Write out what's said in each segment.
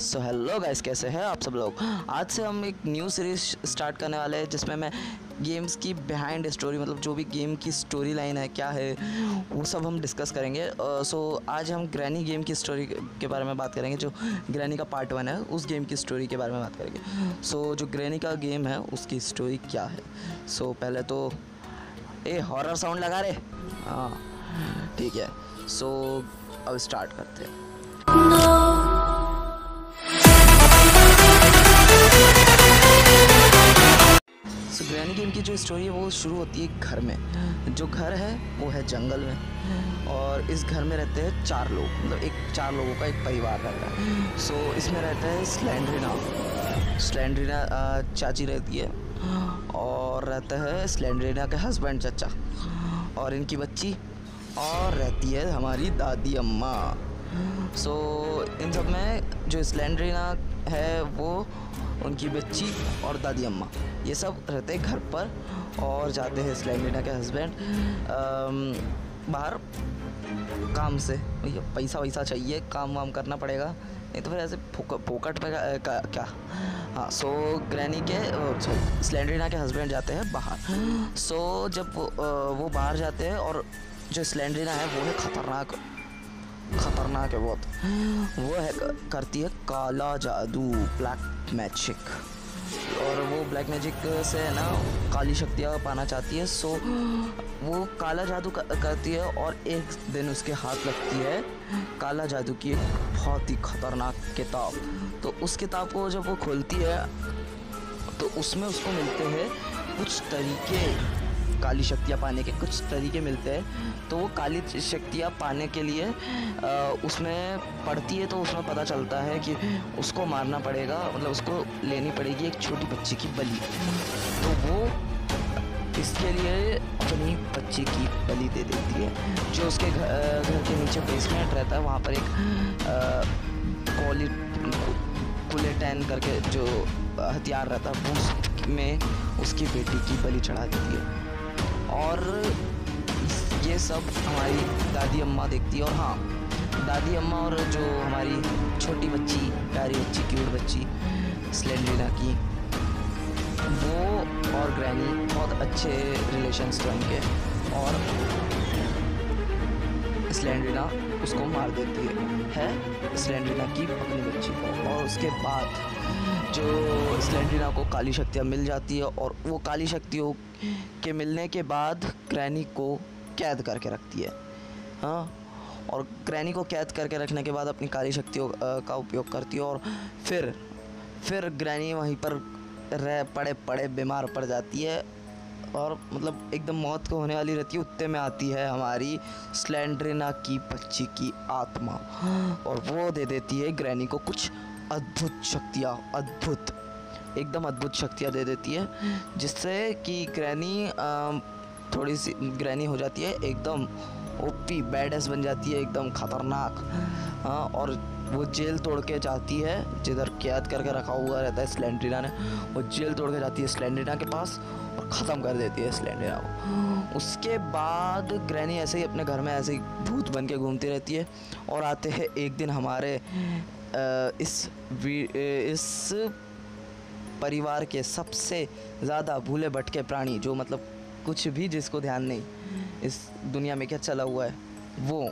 So hello guys कैसे हैं आप सब लोग? आज से हम एक न्यू सीरीज़ स्टार्ट करने वाले हैं जिसमें मैं गेम्स की बिहाइंड स्टोरी मतलब जो भी गेम की स्टोरी लाइन है क्या है वो सब हम डिस्कस करेंगे। सो uh, so, आज हम ग्रैनी गेम की स्टोरी के बारे में बात करेंगे जो ग्रैनी का पार्ट वन है उस गेम की स्टोरी के बारे में बात करेंगे। सो so, जो ग्रैनी का गेम है उसकी स्टोरी क्या है? सो so, पहले तो ए हॉरर साउंड लगा रहे? हाँ ठीक है। सो so, अब स्टार्ट करते हैं। गेम की जो स्टोरी है वो शुरू होती है घर में। जो घर है वो है जंगल में। और इस घर में रहते हैं चार लोग मतलब एक चार लोगों का एक परिवार रहता है। सो so, इसमें रहता है स्लैंड्रिना स्लैंड्रिना चाची रहती है। और रहता है स्लैंड्रिना के हस्बैंड चाचा। और इनकी बच्ची। और रहती है हमारी दादी अम्मा। सो so, इन सब में जो स्लैंड्रिना है वो उनकी बच्ची और दादी अम्मा ये सब रहते हैं घर पर और जाते हैं स्लैंड्रिना के हस्बैंड बाहर काम से। भैया पैसा वैसा चाहिए काम वाम करना पड़ेगा। नहीं तो फिर ऐसे फोकट में का, क्या? हाँ सो ग्रैनी के सॉरी स्लैंड्रिना के हस्बैंड जाते हैं बाहर। सो जब वो, वो बाहर जाते हैं और जो स्लैंड्रिना है वो है ख़तरनाक खतरनाक है बहुत। वो है करती है काला जादू ब्लैक मैजिक और वो ब्लैक मैजिक से है ना, काली शक्तियाँ पाना चाहती है सो वो काला जादू करती है और एक दिन उसके हाथ लगती है, काला जादू की एक बहुत ही खतरनाक किताब। तो उस किताब को जब वो खोलती है तो उसमें उसको मिलते हैं कुछ तरीके। काली शक्तियाँ पाने के कुछ तरीके मिलते हैं। तो वो काली शक्तियाँ पाने के लिए आ, उसमें पढ़ती है तो उसमें पता चलता है कि उसको मारना पड़ेगा मतलब उसको लेनी पड़ेगी एक छोटी बच्ची की बलि। तो वो इसके लिए अपनी बच्ची की बलि दे देती है जो उसके घर घर के नीचे बेसमेंट रहता है वहाँ पर एक कॉली कुलेटैन करके जो हथियार रहता है वो में उसकी बेटी की बलि चढ़ा देती है। और ये सब हमारी दादी अम्मा देखती है। और हाँ दादी अम्मा और जो हमारी छोटी बच्ची, प्यारी बच्ची क्यूट बच्ची स्लेंड्रीना की, वो और ग्रैनी बहुत अच्छे रिलेशंस थे उनके। और स्लेंड्रीना उसको मार देती है। है? स्लेंड्रीना की अपनी बच्ची को। और उसके बाद जो स्लेंड्रीना को काली शक्तियाँ मिल जाती है और वो काली शक्तियों के मिलने के बाद क्रैनी को कैद करके रखती है। हाँ? और क्रैनी को कैद करके रखने के बाद अपनी काली शक्तियों का उपयोग करती है और फिर फिर ग्रैनी वहीं पर रह, पड़े पड़े, बीमार पड़ जाती है और मतलब एकदम मौत को होने वाली रहती है। उत्ते में आती है हमारी स्लेंड्रिना की बच्ची की आत्मा और वो दे देती है ग्रैनी को कुछ अद्भुत शक्तियाँ, अद्भुत, एकदम अद्भुत शक्तियाँ दे देती है, जिससे कि ग्रैनी थोड़ी सी ग्रैनी हो जाती है, एकदम ओपी बैडस बन जाती है, एकदम ख़तरनाक। हाँ और वो जेल तोड़ के जाती है, जिधर कैद करके रखा हुआ रहता है स्लेंड्रिना ने, वो जेल तोड़ के जाती है स्लेंड्रिना के पास और ख़त्म कर देती है स्लेंड्रिना को। उसके बाद ग्रैनी ऐसे ही अपने घर में ऐसे ही भूत बन के घूमती रहती है और आते हैं एक दिन हमारे इस इस परिवार के सबसे ज़्यादा भूले भटके प्राणी, जो मतलब कुछ भी जिसको ध्यान नहीं, इस दुनिया में क्या चला हुआ है, वो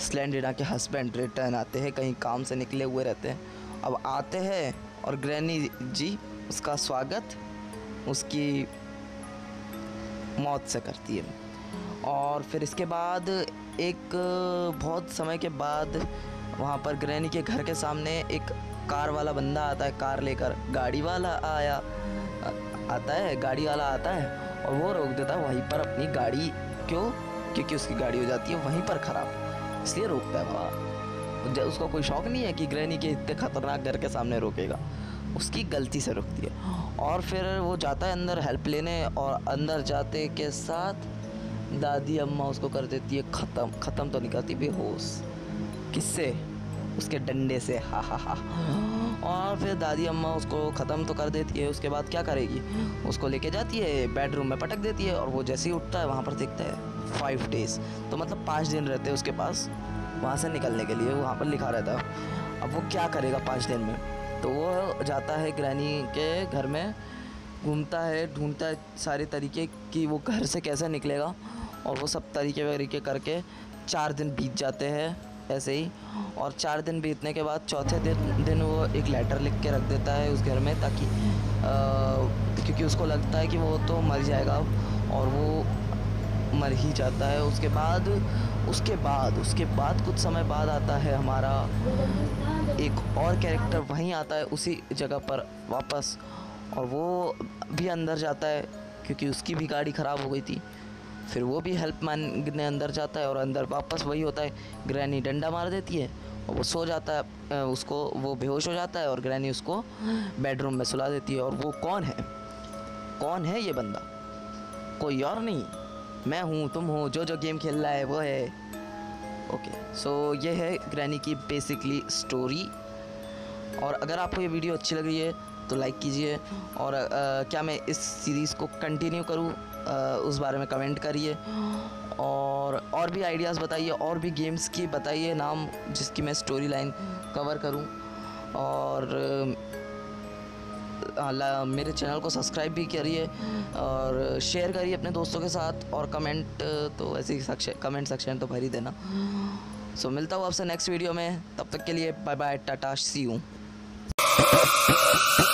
स्लैंडिना के हस्बैंड रिटर्न आते हैं, कहीं काम से निकले हुए रहते हैं। अब आते हैं और ग्रैनी जी, उसका स्वागत, उसकी मौत से करती है। और फिर इसके बाद एक बहुत समय के बाद वहाँ पर ग्रैनी के घर के सामने एक कार वाला बंदा आता है, कार लेकर। गाड़ी वाला आया, आता है, गाड़ी वाला आता है, और वो रोक देता है, वहीं पर अपनी गाड़ी क्यों? क्योंकि उसकी गाड़ी हो जाती है वहीं पर ख़राब। इसलिए रोकता है वहाँ। उसका कोई शौक नहीं है कि ग्रहणी के इतने ख़तरनाक घर के सामने रोकेगा। उसकी गलती से रुकती है। और फिर वो जाता है अंदर हेल्प लेने, और अंदर जाते के साथ दादी अम्मा उसको कर देती है ख़त्म। ख़त्म तो नहीं करती, बेहोश। किससे। उसके डंडे से, हा हा हा। और फिर दादी अम्मा उसको ख़त्म तो कर देती है, उसके बाद क्या करेगी? उसको लेके जाती है बेडरूम में पटक देती है, और वो जैसे ही उठता है, वहाँ पर देखता है फाइव डेज़ तो मतलब पाँच दिन रहते हैं उसके पास, वहाँ से निकलने के लिए, वहाँ पर लिखा रहता है। अब वो क्या करेगा पाँच दिन में? तो वो जाता है ग्रैनी के घर में, घूमता है, ढूंढता है सारे तरीके कि वो घर से कैसे निकलेगा। और वो सब तरीके वरीके करके चार दिन बीत जाते हैं। ऐसे ही। और चार दिन बीतने के बाद चौथे दिन दिन वो एक लेटर लिख के रख देता है उस घर में ताकि क्योंकि उसको लगता है कि वो तो मर जाएगा और वो मर ही जाता है। उसके बाद उसके बाद उसके बाद कुछ समय बाद आता है हमारा एक और कैरेक्टर वहीं आता है उसी जगह पर वापस और वो भी अंदर जाता है क्योंकि उसकी भी गाड़ी ख़राब हो गई थी। फिर वो भी हेल्प मांगने अंदर जाता है और अंदर वापस वही होता है ग्रैनी डंडा मार देती है और वो सो जाता है उसको वो बेहोश हो जाता है और ग्रैनी उसको बेडरूम में सुला देती है और वो कौन है? कौन है ये बंदा? कोई और नहीं। मैं हूँ, तुम हो जो जो गेम खेल रहा है, वो है। ओके सो ये है ग्रैनी की बेसिकली स्टोरी और अगर आपको ये वीडियो अच्छी लग रही है तो लाइक कीजिए। और आ, क्या मैं इस सीरीज़ को कंटिन्यू करूँ? उस बारे में कमेंट करिए। और और भी आइडियाज़ बताइए और भी गेम्स की बताइए नाम जिसकी मैं स्टोरी लाइन कवर करूँ। और मेरे चैनल को सब्सक्राइब भी करिए और शेयर करिए अपने दोस्तों के साथ और कमेंट तो ऐसे ही कमेंट सेक्शन तो भर ही देना। सो so, मिलता हूँ आपसे नेक्स्ट वीडियो में। तब तक के लिए bye bye tata see you Thank you.